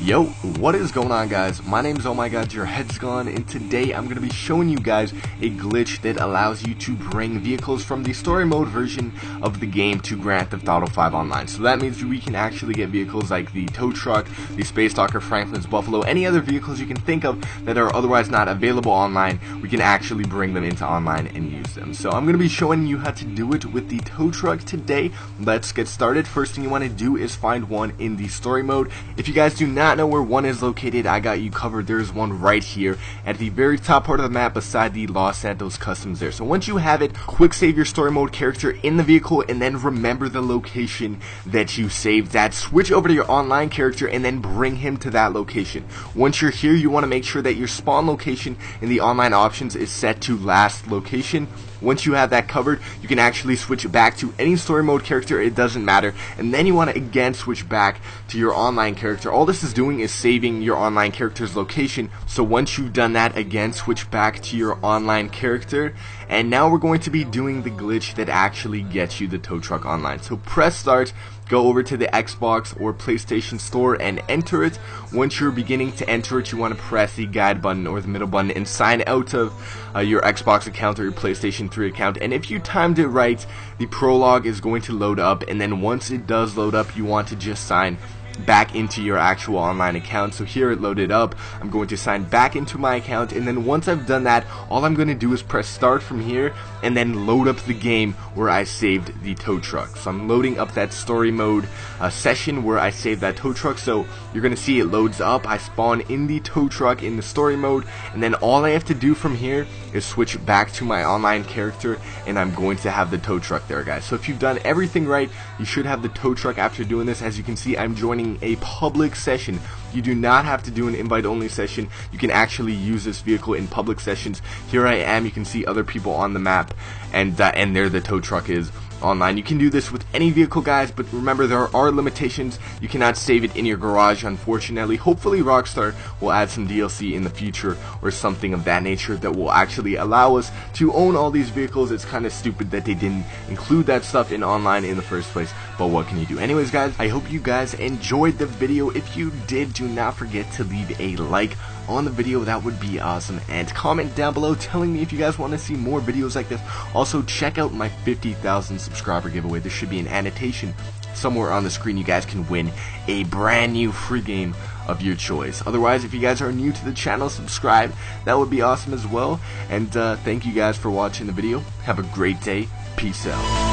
Yo, what is going on guys? My name is Oh My God, your head's gone, and today I'm going to be showing you guys a glitch that allows you to bring vehicles from the story mode version of the game to Grand Theft Auto 5 Online. So that means we can actually get vehicles like the tow truck, the Space Docker, Franklin's Buffalo, any other vehicles you can think of that are otherwise not available online, we can actually bring them into online and use them. So I'm going to be showing you how to do it with the tow truck today. Let's get started. First thing you want to do is find one in the story mode. If you guys do not know where one is located, I got you covered. There's one right here at the very top part of the map beside the Los Santos Customs there. So once you have it, quick save your story mode character in the vehicle and then remember the location that you saved that. Switch over to your online character and then bring him to that location. Once you're here, you want to make sure that your spawn location in the online options is set to last location. Once you have that covered, you can actually switch back to any story mode character, it doesn't matter. And then you want to again switch back to your online character. All this is doing is saving your online character's location. So once you've done that, again switch back to your online character. And now we're going to be doing the glitch that actually gets you the tow truck online. So press start go over to the Xbox or PlayStation store and enter it. Once you're beginning to enter it, you want to press the guide button or the middle button and sign out of uh, your Xbox account or your PlayStation 3 account. And if you timed it right, the prologue is going to load up. And then once it does load up, you want to just sign back into your actual online account. So here it loaded up. I'm going to sign back into my account and then once I've done that, all I'm going to do is press start from here and then load up the game where I saved the tow truck. So I'm loading up that story mode uh, session where I saved that tow truck. So you're going to see it loads up. I spawn in the tow truck in the story mode and then all I have to do from here is switch back to my online character and I'm going to have the tow truck there guys. So if you've done everything right, you should have the tow truck after doing this. As you can see, I'm joining a public session. You do not have to do an invite only session. You can actually use this vehicle in public sessions. Here I am. You can see other people on the map and uh, and there the tow truck is online. You can do this with any vehicle, guys, but remember there are limitations. You cannot save it in your garage, unfortunately. Hopefully, Rockstar will add some DLC in the future or something of that nature that will actually allow us to own all these vehicles. It's kind of stupid that they didn't include that stuff in online in the first place, but what can you do? Anyways, guys, I hope you guys enjoyed the video. If you did, do not forget to leave a like on the video, that would be awesome. And comment down below telling me if you guys want to see more videos like this. Also, check out my 50,000 subscriber giveaway. There should be an annotation somewhere on the screen. You guys can win a brand new free game of your choice. Otherwise, if you guys are new to the channel, subscribe. That would be awesome as well. And uh, thank you guys for watching the video. Have a great day. Peace out.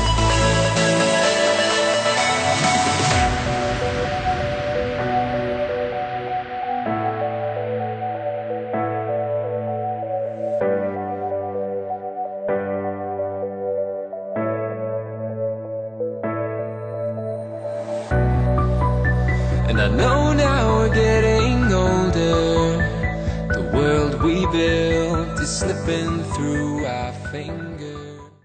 And I know now we're getting older. The world we built is slipping through our fingers.